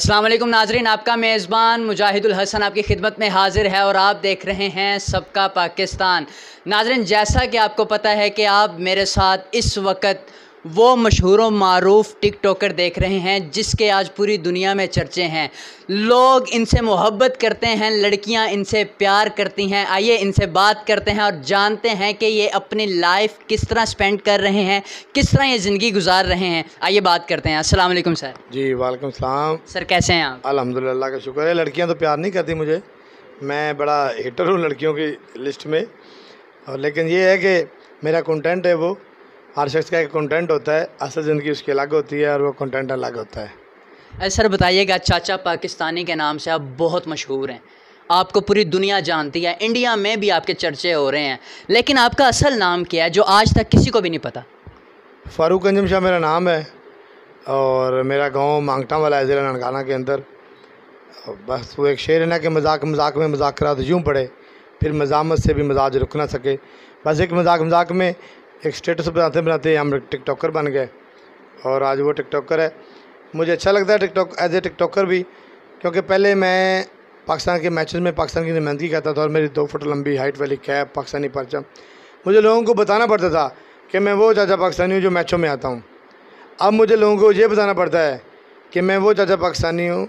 वालेकुम नाजरीन, आपका मेज़बान मुजाहिदुल हसन आपकी खिदमत में हाजिर है और आप देख रहे हैं सबका पाकिस्तान। नाजरीन, जैसा कि आपको पता है कि आप मेरे साथ इस वक्त वो मशहूर मरूफ टिक टॉकर देख रहे हैं जिसके आज पूरी दुनिया में चर्चे हैं। लोग इनसे मोहब्बत करते हैं लड़कियाँ इनसे प्यार करती हैं। आइए इनसे बात करते हैं और जानते हैं कि ये अपनी लाइफ किस तरह स्पेंड कर रहे हैं किस तरह ये ज़िंदगी गुजार रहे हैं। आइए बात करते हैं। अस्सलाम वालेकुम सर। जी वालेकुम सलाम। सर कैसे हैं आप? अल्हम्दुलिल्लाह का शुक्र है। लड़कियाँ तो प्यार नहीं करती मुझे। मैं बड़ा हिटर हूँ लड़कियों की लिस्ट में। और लेकिन ये है कि मेरा कंटेंट है वो। हर शख्स का एक कंटेंट होता है असल ज़िंदगी उसकी अलग होती है और वो कंटेंट अलग होता है। अरे सर बताइएगा चाचा पाकिस्तानी के नाम से आप बहुत मशहूर हैं। आपको पूरी दुनिया जानती है इंडिया में भी आपके चर्चे हो रहे हैं। लेकिन आपका असल नाम क्या है जो आज तक किसी को भी नहीं पता? फ़ारूक अंजम शाह मेरा नाम है और मेरा गाँव मांगटा वाला है ज़िला ननकाना के अंदर। बस वो एक शेर है ना कि मज़ाक मज़ाक में मज़ाक करा तो यूँ पड़े फिर मजामत से भी मजाज रुक ना सके। बस एक मज़ाक मज़ाक में एक स्टेटस बनाते बनाते हम टिकटॉकर बन गए और आज वो टिकटॉकर है। मुझे अच्छा लगता है टिकटॉक एज ए टिकटॉकर भी, क्योंकि पहले मैं पाकिस्तान के मैचेस में पाकिस्तान की नुमाइंदगी करता था और मेरी दो फुट लंबी हाइट वाली कैप पाकिस्तानी परचम। मुझे लोगों को बताना पड़ता था कि मैं वो चाचा पाकिस्तानी हूँ जो मैचों में आता हूँ। अब मुझे लोगों को ये बताना पड़ता है कि मैं वो चाचा पाकिस्तानी हूँ।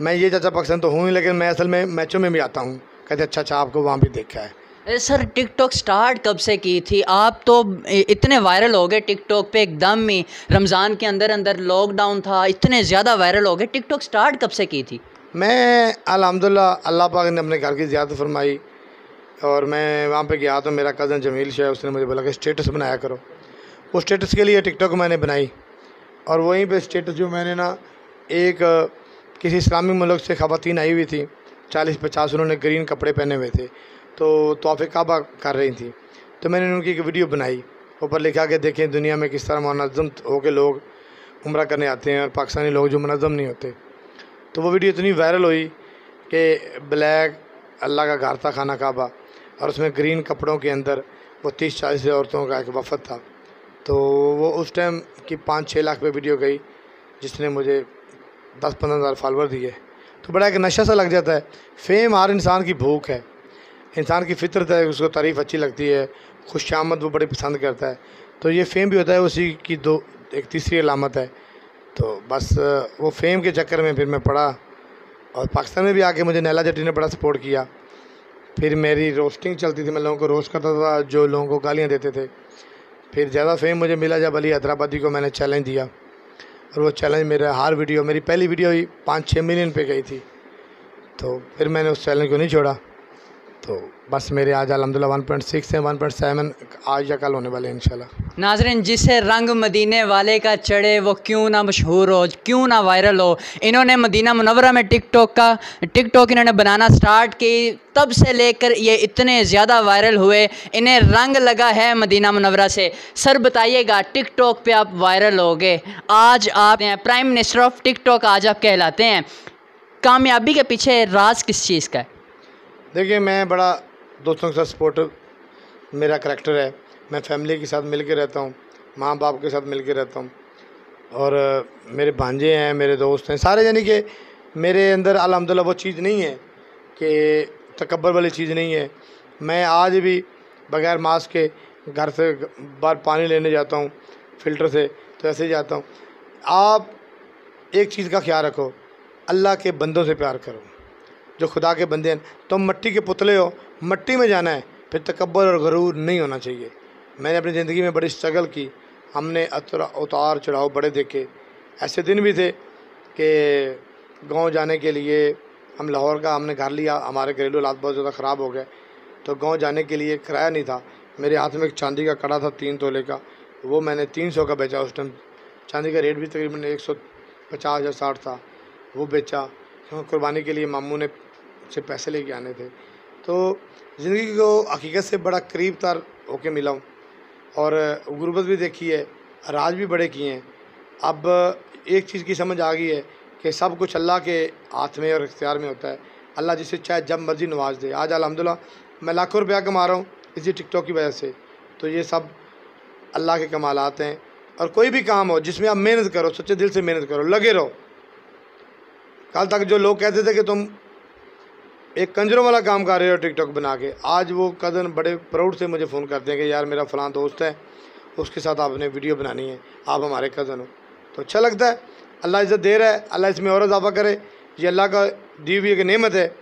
मैं ये चाचा पाकिस्तान तो हूँ ही, लेकिन मैं असल में मैचों में भी आता हूँ। कहते अच्छा अच्छा आपको वहाँ भी देखा है। सर, टिकटॉक स्टार्ट कब से की थी? आप तो इतने वायरल हो गए टिकटॉक पे एकदम ही। रमज़ान के अंदर अंदर लॉकडाउन था, इतने ज़्यादा वायरल हो गए। टिकटॉक स्टार्ट कब से की थी? मैं अल्हम्दुलिल्लाह अल्लाह पाक ने अपने घर की ज़्यादा फरमाई और मैं वहाँ पे गया तो मेरा कज़न जमील शाह उसने मुझे बोला कि स्टेटस बनाया करो। वो स्टेटस के लिए टिकटॉक मैंने बनाई और वहीं पे स्टेटस जो मैंने ना, एक, किसी इस्लामी मुल्क से ख़वातीन आई हुई थी, चालीस पचास उन्होंने ग्रीन कपड़े पहने हुए थे। तो तोहफ़े काबा कर रही थी। तो मैंने उनकी एक वीडियो बनाई। ऊपर लिखा के देखें दुनिया में किस तरह मनज़म होकर लोग उम्र करने आते हैं और पाकिस्तानी लोग जो मनज़म नहीं होते। तो वो वीडियो इतनी वायरल हुई कि ब्लैक अल्लाह का घर था, खाना काबा, और उसमें ग्रीन कपड़ों के अंदर वो तीस चालीस औरतों का एक वफद था। तो वो उस टाइम की पाँच छः लाख पे वीडियो गई, जिसने मुझे दस पंद्रह हज़ार फॉलोअर दिए। तो बड़ा एक नशा सा लग जाता है। फेम हर इंसान की भूख है। इंसान की फितरत है, उसको तारीफ़ अच्छी लगती है खुश आमद वो बड़ी पसंद करता है। तो ये फेम भी होता है, उसी की दो, एक तीसरी अलामत है। तो बस, वो फेम के चक्कर में फिर मैं पढ़ा और पाकिस्तान में भी आके मुझे नैला जट्टी ने बड़ा सपोर्ट किया। फिर मेरी रोस्टिंग चलती थी, मैं लोगों को रोस्ट करता था, जो लोगों को गालियाँ देते थे। फिर ज़्यादा फेम मुझे मिला जब अली हैदराबादी को मैंने चैलेंज दिया। और वो चैलेंज मेरा, हर वीडियो मेरी पहली वीडियो ही पाँच छः मिलियन पे गई थी। तो फिर मैंने उस चैलेंज को नहीं छोड़ा। तो बस मेरे आज अलहमदिल्ला वन पॉइंट सिक्स है वन पॉइंट सेवन आज या कल होने वाले हैं, इंशाल्लाह। नाजरीन, जिसे रंग मदीने वाले का चढ़े, वो क्यों ना मशहूर हो, क्यों ना वायरल हो? इन्होंने मदीना मुनवरा में टिकटॉक का, टिकटॉक इन्होंने बनाना स्टार्ट की, तब से लेकर ये इतने ज़्यादा वायरल हुए, इन्हें रंग लगा है मदीना मुनवरा से। सर, बताइएगा, टिकटॉक पे आप वायरल हो गए, आज आप प्राइम मिनिस्टर ऑफ़ टिकटॉक आज आप कहलाते हैं। कामयाबी के पीछे राज किस चीज़ का है? देखिए, मैं बड़ा दोस्तों के साथ सपोर्टिव मेरा करेक्टर है। मैं फैमिली के साथ मिल के रहता हूँ माँ बाप के साथ मिल के रहता हूँ। और मेरे भांजे हैं, मेरे दोस्त हैं, सारे यानी कि मेरे अंदर अलहमदिल्ला वो चीज़ नहीं है कि तकबर वाली चीज़ नहीं है। मैं आज भी बग़ैर मास्क के घर से बाहर पानी लेने जाता हूँ, फ़िल्टर से तो ऐसे ही जाता हूँ। आप एक चीज़ का ख्याल रखो, अल्लाह के बंदों से प्यार करो। जो खुदा के बंदे हैं, तुम मट्टी के पुतले हो, मट्टी में जाना है, फिर तकबर और गरूर नहीं होना चाहिए। मैंने अपनी ज़िंदगी में बड़ी स्ट्रगल की। हमने उतार चढ़ाव बड़े देखे। ऐसे दिन भी थे कि गाँव जाने के लिए हम लाहौर का हमने घर लिया, हमारे घरेलू हालात बहुत ज़्यादा ख़राब हो गए। तो गाँव जाने के लिए किराया नहीं था। मेरे हाथ में एक चांदी का कड़ा था, तीन तोले का। वो मैंने तीन सौ का बेचा उस टाइम चांदी का रेट भी तकरीबन एक सौ पचास या साठ था। वो बेचा। कुर्बानी के लिए मामू ने से पैसे लेके आने थे। तो ज़िंदगी को हकीकत से बड़ा करीब तर होके मिला हूँ। और गुर्बत भी देखी है, राज भी बड़े किए हैं। अब एक चीज़ की समझ आ गई है कि सब कुछ अल्लाह के हाथ में और इख्तियार में होता है। अल्लाह जिसे चाहे जब मर्ज़ी नवाज़ दे। आज अलहमदिल्ला, मैं लाखों रुपया कमा रहा हूँ इसी टिकटॉक की वजह से। तो ये सब अल्लाह के कमालत हैं। और कोई भी काम हो, जिसमें आप मेहनत करो, सच्चे दिल से मेहनत करो, लगे रहो। कल तक जो लोग कहते थे कि तुम एक कंजरों वाला काम कर रहे हो टिकटॉक बना के। आज वो कज़न बड़े प्राउड से मुझे फ़ोन करते हैं कि यार मेरा फ़लां दोस्त है, उसके साथ आपने वीडियो बनानी है, आप हमारे कज़न हो। तो अच्छा लगता है, अल्लाह इज़्ज़त दे रहा है, अल्लाह इसमें और इजाफा करे। ये अल्लाह का दी हुई एक नेमत है,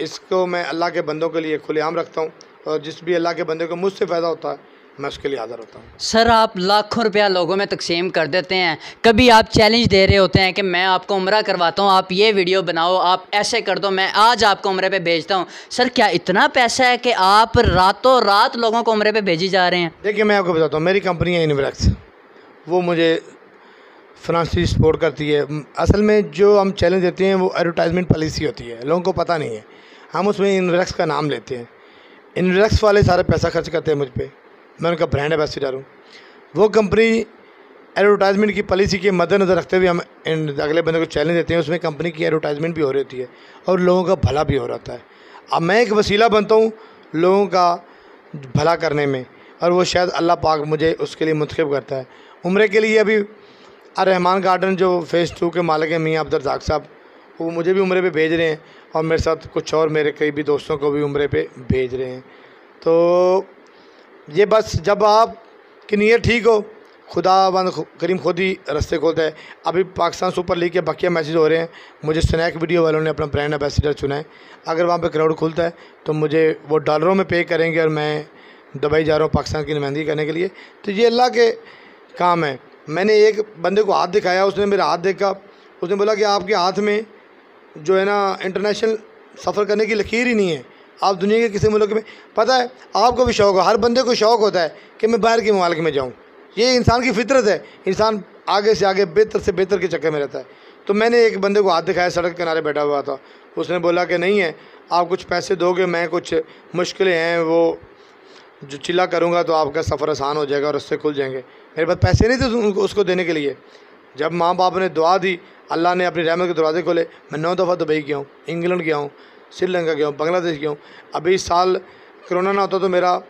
इसको मैं अल्लाह के बंदों के लिए खुलेआम रखता हूँ और जिस भी अल्लाह के बंदे को मुझसे फ़ायदा होता है मैं उसके लिए हाज़िर होता हूँ। सर आप लाखों रुपया लोगों में तकसीम कर देते हैं। कभी आप चैलेंज दे रहे होते हैं कि मैं आपको उम्र करवाता हूँ आप ये वीडियो बनाओ आप ऐसे कर दो मैं आज आपको उम्र पे भेजता हूँ। सर क्या इतना पैसा है कि आप रातों रात लोगों को उम्र पे भेजी जा रहे हैं? देखिए मैं आपको बताता हूँ मेरी कंपनी है इनवरेक्स वो मुझे फाइनेंशियली सपोर्ट करती है। असल में जो हम चैलेंज देते हैं वो एडवर्टाइजमेंट पॉलिसी होती है। लोगों को पता नहीं है। हम उसमें इनवरेक्स का नाम लेते हैं। इनवरेक्स वाले सारे पैसा खर्च करते हैं मुझ पर मैं उनका ब्रांड एम्बेसडर हूँ। वो कंपनी एडवर्टाइजमेंट की पॉलिसी के मद्देनज़र रखते हुए हम अगले बंदे को चैलेंज देते हैं। उसमें कंपनी की एडवर्टाइजमेंट भी हो रही होती है और लोगों का भला भी हो रहा है। अब मैं एक वसीला बनता हूँ लोगों का भला करने में और वो शायद अल्लाह पाक मुझे उसके लिए मुंतखब करता है। उम्र के लिए अभी रहमान गार्डन जो फ़ेज़ टू के मालिक हैं मियाँ अब्दुलजाक साहब, वो मुझे भी उम्र पे भेज रहे हैं और मेरे साथ कुछ और मेरे कई भी दोस्तों को भी उम्र पे भेज रहे हैं। तो ये बस जब आप की नीयत ठीक हो। खुदा बंद करीम खुद ही रस्ते खोलता है। अभी पाकिस्तान सुपर लीग के बकिया मैचेज हो रहे हैं। मुझे स्नैक वीडियो वालों ने अपना ब्रांड एम्बेसडर चुना है। अगर वहाँ पे क्राउड खुलता है तो मुझे वो डॉलरों में पे करेंगे और मैं दुबई जा रहा हूँ पाकिस्तान की नुमाइंदगी करने के लिए। तो ये अल्लाह के काम है। मैंने एक बंदे को हाथ दिखाया, उसने मेरा हाथ देखा। उसने बोला कि आपके हाथ में जो है ना इंटरनेशनल सफ़र करने की लकीर ही नहीं है। आप दुनिया के किसी मुल्क में, पता है, आपको भी शौक़ हो, हर बंदे को शौक़ होता है कि मैं बाहर के ममालिक में जाऊँ। ये इंसान की फितरत है। इंसान आगे से आगे, बेहतर से बेहतर के चक्कर में रहता है। तो मैंने एक बंदे को हाथ दिखाया, सड़क किनारे बैठा हुआ था। उसने बोला कि नहीं है, आप कुछ पैसे दोगे, मैं कुछ मुश्किलें हैं, वो जो चिल्ला करूँगा तो आपका सफ़र आसान हो जाएगा और रस्ते खुल जाएँगे। मेरे पास पैसे नहीं थे उसको देने के लिए। जब माँ बाप ने दुआ दी, अल्लाह ने अपनी रहमत के दरवाजे खोले, मैं नौ दफ़ा दुबई गया हूँ, इंग्लैंड गया हूँ। श्रीलंका गया हूँ, बांग्लादेश गया हूँ। अभी इस साल कोरोना ना होता तो मेरा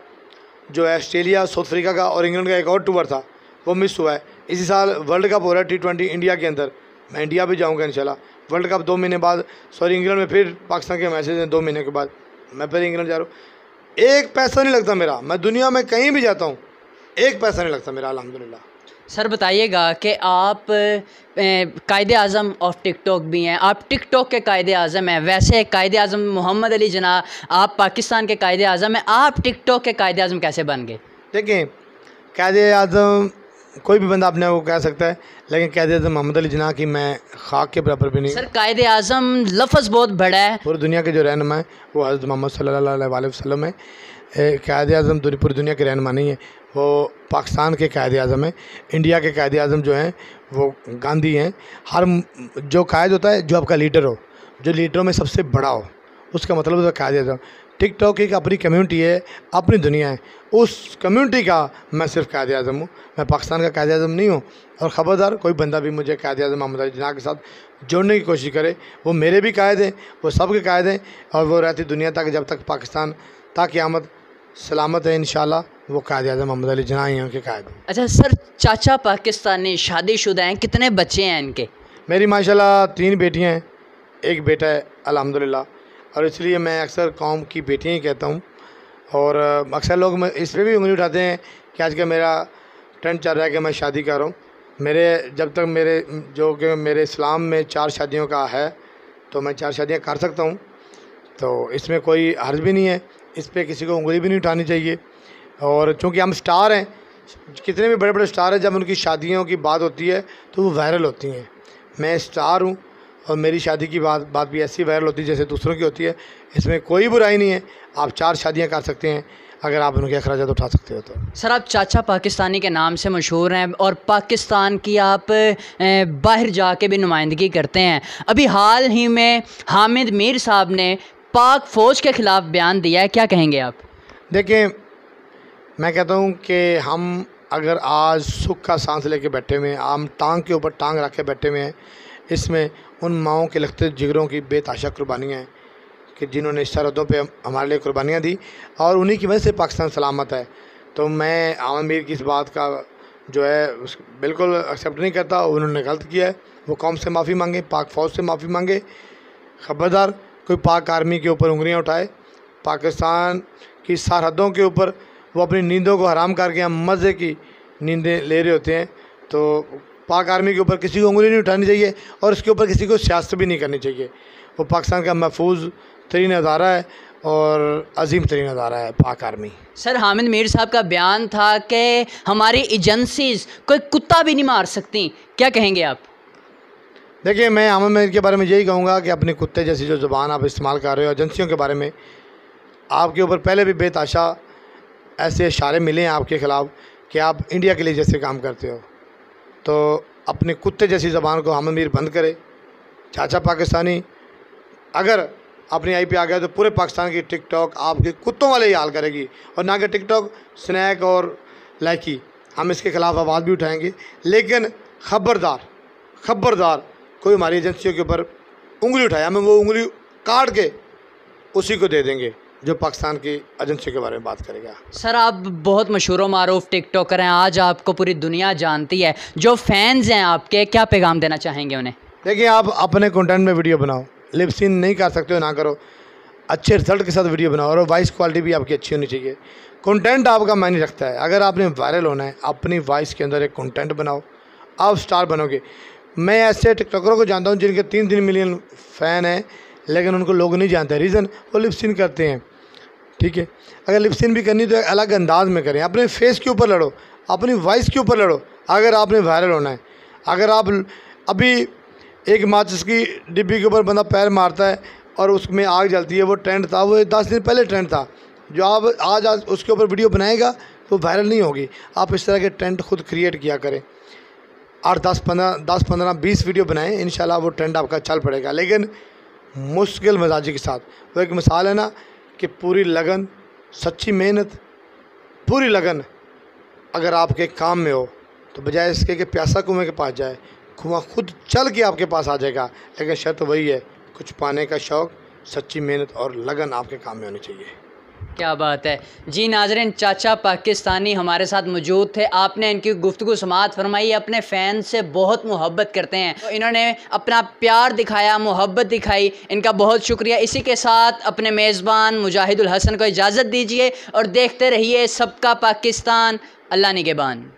जो है ऑस्ट्रेलिया, साउथ अफ्रीका का और इंग्लैंड का एक और टूर था, वो मिस हुआ है। इसी साल वर्ल्ड कप हो रहा है टी ट्वेंटी इंडिया के अंदर। मैं इंडिया भी जाऊँगा इंशाल्लाह। वर्ल्ड कप दो महीने बाद सॉरी इंग्लैंड में फिर पाकिस्तान के मैसेज हैं दो महीने के बाद। मैं फिर इंग्लैंड जा रहा हूँ। एक पैसा नहीं लगता मेरा। मैं दुनिया में कहीं भी जाता हूँ, एक पैसा नहीं लगता मेरा अलहमदिल्ला सर बताइएगा कि आप कायद अज़म ऑफ़ टिकटॉक भी हैं। आप टिकटॉक के कायद अज़म हैं। वैसे कायद अज़म मोहम्मद अली जना आप पाकिस्तान के कायद अज़म हैं। आप टिकटॉक के कायद अज़म कैसे बन गए? देखें कायद अज़म कोई भी बंदा अपने को कह सकता है लेकिन कैद अजम मोहम्मद अली जना की मैं खाक के बराबर भी नहीं। सर कायद अज़म लफ्ज़ बहुत बड़ा है। पूरी दुनिया के जो रहनमा है वो हज़रत मोहम्मद अलैहि वसल्लम है। कायद अज़म पूरी दुनिया के रहनमा नहीं है। वो पाकिस्तान के कायद अज़म हैं, इंडिया के कायद अज़म जो हैं, वो गांधी हैं। हर जो कायद होता है, जो आपका लीडर हो, जो लीडरों में सबसे बड़ा हो, उसका मतलब होता है कायद अज़म टिकटॉक एक अपनी कम्युनिटी है, अपनी दुनिया है। उस कम्युनिटी का मैं सिर्फ़ कायद अज़म हूँ। मैं पाकिस्तान का कायद अज़म नहीं हूँ। और ख़बरदार, कोई बंदा भी मुझे कायद अज़म मोहम्मद अली जना के साथ जोड़ने की कोशिश करे, वो मेरे भी कायद हैं, वो सब के कायद हैं। और वो रहती दुनिया तक, जब तक पाकिस्तान, ताकि आमद सलामत है इन वो कायद अजम मोहम्मद अली जना यहाँ के कायद। अच्छा सर चाचा पाकिस्तानी शादीशुदा हैं कितने बच्चे हैं इनके? मेरी माशाल्लाह तीन बेटियाँ हैं। एक बेटा है अल्हम्दुलिल्लाह। और इसलिए मैं अक्सर कौम की बेटियाँ ही कहता हूँ। और अक्सर लोग इस पर भी उंगली उठाते हैं कि आज का मेरा ट्रेंड चल रहा है कि मैं शादी कर रहा हूँ। मेरे जब तक मेरे जो कि मेरे इस्लाम में चार शादियों का है तो मैं चार शादियाँ कर सकता हूँ। तो इसमें कोई हर्ज भी नहीं है। इस पर किसी को उंगली भी नहीं उठानी चाहिए। और चूँकि हम स्टार हैं, कितने भी बड़े बड़े स्टार हैं, जब उनकी शादियों की बात होती है तो वो वायरल होती हैं। मैं स्टार हूँ और मेरी शादी की बात बात भी ऐसी वायरल होती है जैसे दूसरों की होती है। इसमें कोई बुराई नहीं है। आप चार शादियाँ कर सकते हैं, अगर आप उनके अखराज उठा सकते हो तो। सर, आप चाचा पाकिस्तानी के नाम से मशहूर हैं और पाकिस्तान की आप बाहर जाके भी नुमाइंदगी करते हैं। अभी हाल ही में हामिद मीर साहब ने पाक फ़ौज के ख़िलाफ़ बयान दिया है, क्या कहेंगे आप? देखें मैं कहता हूँ कि हम अगर आज सुख का सांस लेके बैठे हुए हैं हम टांग के ऊपर टांग रख बैठे हुए हैं, इसमें उन माओं के लगते जिगरों की बेताशा कुर्बानियाँ हैं कि जिन्होंने इस सरहदों पे हमारे लिए कुर्बानियाँ दी और उन्हीं की वजह से पाकिस्तान सलामत है। तो मैं आमिर की इस बात का जो है बिल्कुल एक्सेप्ट नहीं करता, उन्होंने गलत किया है। वो कौम से माफ़ी मांगे, पाक फ़ौज से माफ़ी मांगे। ख़बरदार कोई पाक आर्मी के ऊपर उंगलियाँ उठाए, पाकिस्तान की सरहदों के ऊपर वो अपनी नींदों को हराम करके हम मज़े की नींदें ले रहे होते हैं। तो पाक आर्मी के ऊपर किसी को उंगली नहीं उठानी चाहिए और उसके ऊपर किसी को सियासत भी नहीं करनी चाहिए। वो पाकिस्तान का महफूज तरीन अदारा है और अजीम तरीन अदारा है पाक आर्मी। सर, हामिद मीर साहब का बयान था कि हमारी एजेंसीज कोई कुत्ता भी नहीं मार सकती। क्या कहेंगे आप? देखिए, मैं हामिद मीर के बारे में यही कहूँगा कि अपने कुत्ते जैसी जो ज़ुबान आप इस्तेमाल कर रहे हो, एजेंसियों के बारे में, आपके ऊपर पहले भी बेताशा ऐसे इशारे मिले हैं आपके ख़िलाफ़ कि आप इंडिया के लिए जैसे काम करते हो। तो अपने कुत्ते जैसी ज़बान को हम अमीर बंद करे। चाचा पाकिस्तानी, अगर अपनी आई पे आ गया तो पूरे पाकिस्तान की टिकटॉक आपके कुत्तों वाले ही हाल करेगी और ना कि टिकटॉक, स्नैक और लाइकी। हम इसके ख़िलाफ़ आवाज़ भी उठाएँगे, लेकिन ख़बरदार ख़बरदार कोई हमारी एजेंसियों के ऊपर उंगली उठाया हमें वो उंगली काट के उसी को दे देंगे जो पाकिस्तान की एजेंसी के बारे में बात करेगा। सर आप बहुत मशहूर मरूफ टिकटॉकर हैं आज आपको पूरी दुनिया जानती है। जो फैंस हैं आपके क्या पैगाम देना चाहेंगे उन्हें? देखिए आप अपने कंटेंट में वीडियो बनाओ लिप सीन नहीं कर सकते हो ना करो। अच्छे रिज़ल्ट के साथ वीडियो बनाओ और वॉइस क्वालिटी भी आपकी अच्छी होनी चाहिए। कंटेंट आपका मायने रखता है। अगर आपने वायरल होना है अपनी वॉइस के अंदर एक कंटेंट बनाओ आप स्टार बनोगे। मैं ऐसे टिकटॉकरों को जानता हूँ जिनके तीन तीन मिलियन फ़ैन हैं, लेकिन उनको लोग नहीं जानते। रीज़न, वो लिप सीन करते हैं। ठीक है? अगर लिपसिन भी करनी तो अलग अंदाज में करें। अपने फेस के ऊपर लड़ो, अपनी वॉइस के ऊपर लड़ो, अगर आपने वायरल होना है। अगर आप अभी एक माचिस की डिब्बी के ऊपर बंदा पैर मारता है और उसमें आग जलती है, वो ट्रेंड था, वो दस दिन पहले ट्रेंड था। जो आप, आज आज उसके ऊपर वीडियो बनाएगा तो वायरल नहीं होगी। आप इस तरह के ट्रेंड खुद क्रिएट किया करें। आठ, दस, पंद्रह दस, पंद्रह, बीस वीडियो बनाएँ इन वो ट्रेंड आपका चल पड़ेगा। लेकिन मुश्किल मजाजी के साथ, वो एक मिसाल है ना कि पूरी लगन, सच्ची मेहनत, पूरी लगन अगर आपके काम में हो तो बजाय इसके कि प्यासा कुएँ के पास जाए, कुआँ खुद चल के आपके पास आ जाएगा। लेकिन शर्त वही है, कुछ पाने का शौक़, सच्ची मेहनत और लगन आपके काम में होनी चाहिए। क्या बात है। जी नाजरन, चाचा पाकिस्तानी हमारे साथ मौजूद थे। आपने इनकी गुफ्तु समात फरमाई, अपने फ़ैन से बहुत मोहब्बत करते हैं। तो इन्होंने अपना प्यार दिखाया, मोहब्बत दिखाई, इनका बहुत शुक्रिया। इसी के साथ अपने मेज़बान मुजाहिदुल हसन को इजाज़त दीजिए और देखते रहिए सबका पाकिस्तान, अल्लाह निगेबान